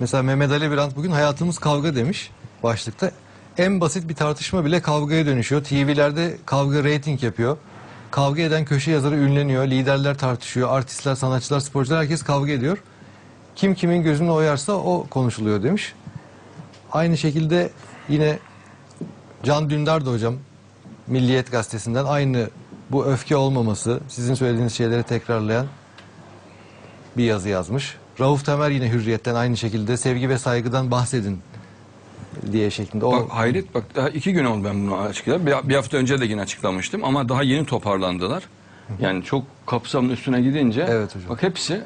Mesela Mehmet Ali Birant bugün hayatımız kavga demiş başlıkta. En basit bir tartışma bile kavgaya dönüşüyor. TV'lerde kavga reyting yapıyor. Kavga eden köşe yazarı ünleniyor. Liderler tartışıyor. Artistler, sanatçılar, sporcular herkes kavga ediyor. Kim kimin gözünü oyarsa o konuşuluyor demiş. Aynı şekilde yine Can Dündar da hocam Milliyet Gazetesi'nden aynı bu öfke olmaması, sizin söylediğiniz şeyleri tekrarlayan bir yazı yazmış. Rauf Temer yine Hürriyet'ten aynı şekilde sevgi ve saygıdan bahsedin diye şeklinde. O Bak hayret bak daha iki gün oldu ben bunu açıkladım. Bir, bir hafta önce de yine açıklamıştım ama daha yeni toparlandılar. Yani çok kapsamın üstüne gidince Evet hocam. bak hepsi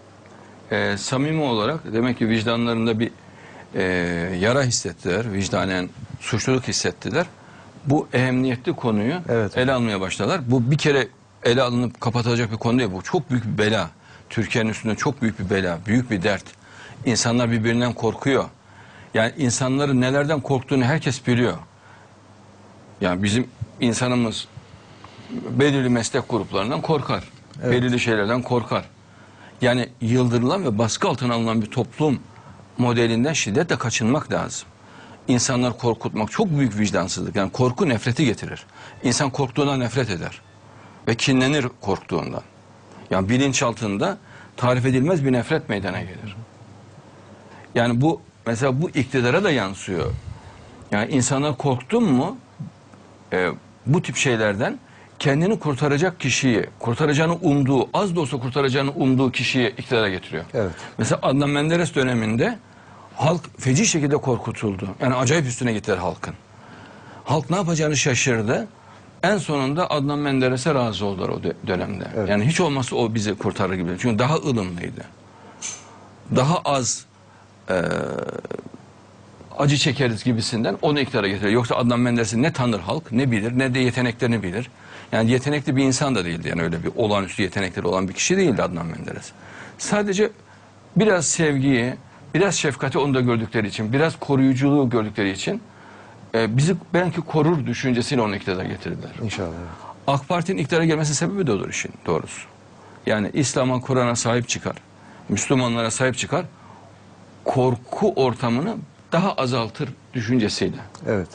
e, samimi olarak demek ki vicdanlarında bir e, yara hissettiler. Vicdanen suçluluk hissettiler. Bu ehemmiyetli konuyu Evet. ele almaya başladılar. Bu bir kere ele alınıp kapatılacak bir konu değil. Bu çok büyük bir bela. Türkiye'nin üstünde çok büyük bir bela, büyük bir dert. İnsanlar birbirinden korkuyor. Yani insanların nelerden korktuğunu herkes biliyor. Yani bizim insanımız belirli meslek gruplarından korkar. Evet. Belirli şeylerden korkar. Yani yıldırılan ve baskı altına alınan bir toplum modelinden şiddetle kaçınmak lazım. İnsanlar korkutmak çok büyük vicdansızlık. Yani korku nefreti getirir. İnsan korktuğundan nefret eder. Ve kinlenir korktuğundan. Yani bilinçaltında tarif edilmez bir nefret meydana gelir. Yani bu mesela bu iktidara da yansıyor. Yani insanlar korktun mu e, bu tip şeylerden kendini kurtaracak kişiyi, kurtaracağını umduğu, az da olsa kurtaracağını umduğu kişiyi iktidara getiriyor. Evet. Mesela Adnan Menderes döneminde halk feci şekilde korkutuldu. Yani acayip üstüne gittiler halkın. Halk ne yapacağını şaşırdı. En sonunda Adnan Menderes'e razı oldular o dö- dönemde. Evet. Yani hiç olmazsa o bizi kurtarır gibi. Çünkü daha ılımlıydı. Daha az e, acı çekeriz gibisinden onu iktidara getiriyor. Yoksa Adnan Menderes'i ne tanır halk, ne bilir, ne de yeteneklerini bilir. Yani yetenekli bir insan da değildi. Yani öyle bir olağanüstü yetenekleri olan bir kişi değildi Adnan Menderes. Sadece biraz sevgiyi, biraz şefkati onda gördükleri için, biraz koruyuculuğu gördükleri için e, bizi belki korur düşüncesiyle onu iktidara getirdiler. inşallah. AK Parti'nin iktidara gelmesi sebebi de odur işin doğrusu. Yani İslam'a, Kur'an'a sahip çıkar. Müslümanlara sahip çıkar. Korku ortamını daha azaltır düşüncesiyle. Evet.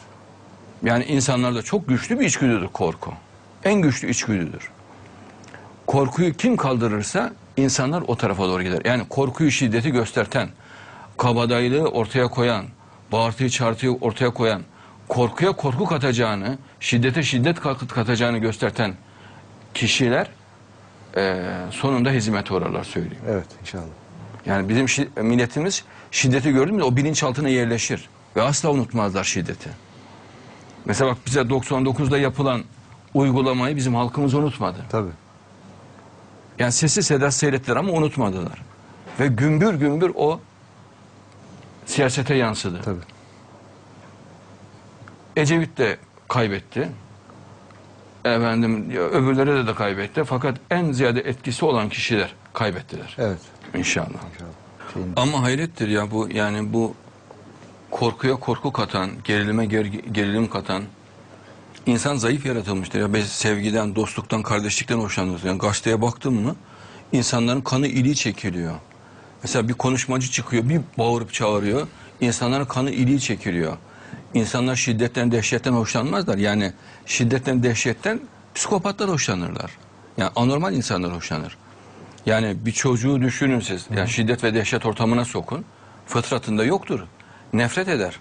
Yani insanlarda çok güçlü bir içgüdüdür korku. En güçlü içgüdüdür. Korkuyu kim kaldırırsa insanlar o tarafa doğru gider. Yani korkuyu şiddeti gösterten, kabadayılığı ortaya koyan, bağırtıyı çağırtıyı ortaya koyan, korkuya korku katacağını, şiddete şiddet kat- katacağını gösterten kişiler eee, sonunda hizmete uğrarlar söyleyeyim. Evet inşallah. Yani bizim şi- milletimiz şiddeti gördüğümüzde o bilinçaltına yerleşir ve asla unutmazlar şiddeti. Mesela bak bize 99'da yapılan uygulamayı bizim halkımız unutmadı. Tabii. Yani sesi sedası seyrettiler ama unutmadılar. Ve gümbür gümbür o siyasete yansıdı. Tabii. Ecevit de kaybetti. Efendim öbürleri de, de kaybetti. Fakat en ziyade etkisi olan kişiler kaybettiler. Evet. İnşallah. İnşallah. Ama hayrettir ya bu yani bu korkuya korku katan, gerilime ger- gerilim katan insan zayıf yaratılmıştır. Ya biz sevgiden, dostluktan, kardeşlikten hoşlanırız. Yani gazeteye baktın mı insanların kanı iliği çekiliyor. Mesela bir konuşmacı çıkıyor, bir bağırıp çağırıyor. insanların kanı iliği çekiliyor. İnsanlar şiddetten, dehşetten hoşlanmazlar. Yani şiddetten, dehşetten psikopatlar hoşlanırlar. Yani anormal insanlar hoşlanır. Yani bir çocuğu düşünün siz. Yani şiddet ve dehşet ortamına sokun. Fıtratında yoktur. Nefret eder.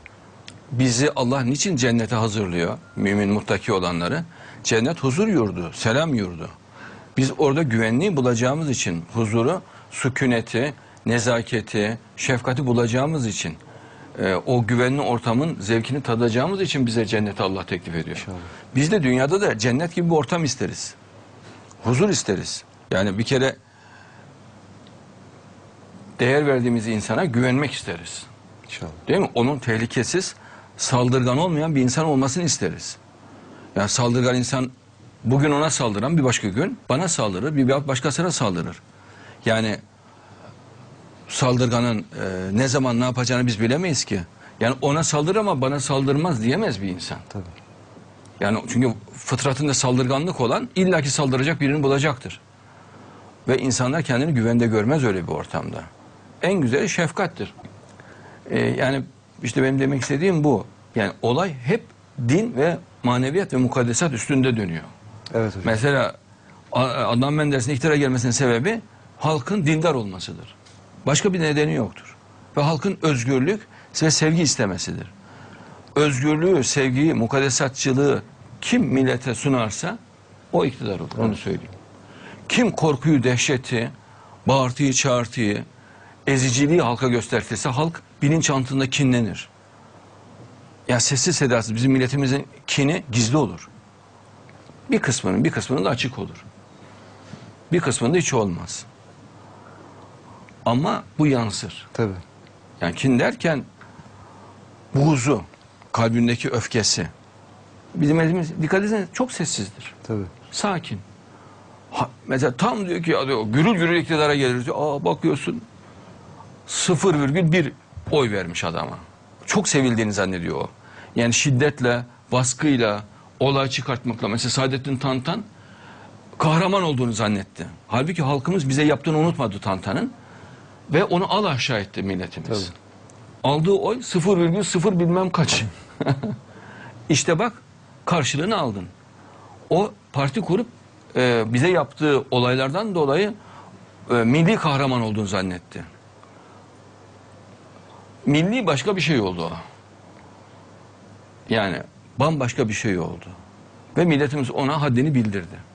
Bizi Allah niçin cennete hazırlıyor? Mümin muttaki olanları. Cennet huzur yurdu, selam yurdu. Biz orada güvenliği bulacağımız için huzuru, sükuneti, nezaketi, şefkati bulacağımız için e, o güvenli ortamın zevkini tadacağımız için bize cenneti Allah teklif ediyor. İnşallah. Biz de dünyada da cennet gibi bir ortam isteriz. Huzur isteriz. Yani bir kere değer verdiğimiz insana güvenmek isteriz. İnşallah. Değil mi? Onun tehlikesiz, saldırgan olmayan bir insan olmasını isteriz. Yani saldırgan insan bugün ona saldıran bir başka gün bana saldırır, bir başkasına saldırır. Yani saldırganın e, ne zaman ne yapacağını biz bilemeyiz ki. Yani ona saldırır ama bana saldırmaz diyemez bir insan. Tabii. Yani çünkü fıtratında saldırganlık olan illaki saldıracak birini bulacaktır. Ve insanlar kendini güvende görmez öyle bir ortamda. En güzeli şefkattir. Ee, yani işte benim demek istediğim bu. Yani olay hep din ve maneviyat ve mukaddesat üstünde dönüyor. Evet hocam. Mesela Adnan Menderes'in iktidara gelmesinin sebebi halkın dindar olmasıdır. Başka bir nedeni yoktur. Ve halkın özgürlük ve sevgi istemesidir. Özgürlüğü, sevgiyi, mukaddesatçılığı kim millete sunarsa o iktidar olur. Onu söyleyeyim. Kim korkuyu, dehşeti, bağırtıyı, çağırtıyı, eziciliği halka gösterse halk bilinç altında kinlenir. Ya sessiz sedasız bizim milletimizin kini gizli olur. Bir kısmının bir kısmının da açık olur. Bir kısmında hiç olmaz. Ama bu yansır. Tabii. Yani kin derken buğzu, kalbindeki öfkesi. Bizim elimiz dikkat etseniz çok sessizdir. Tabii. Sakin. Ha, mesela tam diyor ki ya diyor, gürül gürül iktidara gelir diyor. Aa bakıyorsun 0,1 oy vermiş adama. Çok sevildiğini zannediyor o. Yani şiddetle, baskıyla, olay çıkartmakla. Mesela Saadettin Tantan kahraman olduğunu zannetti. Halbuki halkımız bize yaptığını unutmadı Tantan'ın. Ve onu al aşağı etti milletimiz. Tabii. Aldığı oy 0,0 bilmem kaç. işte bak karşılığını aldın. O parti kurup e, bize yaptığı olaylardan dolayı e, milli kahraman olduğunu zannetti. Milli başka bir şey oldu o. Yani bambaşka bir şey oldu. Ve milletimiz ona haddini bildirdi.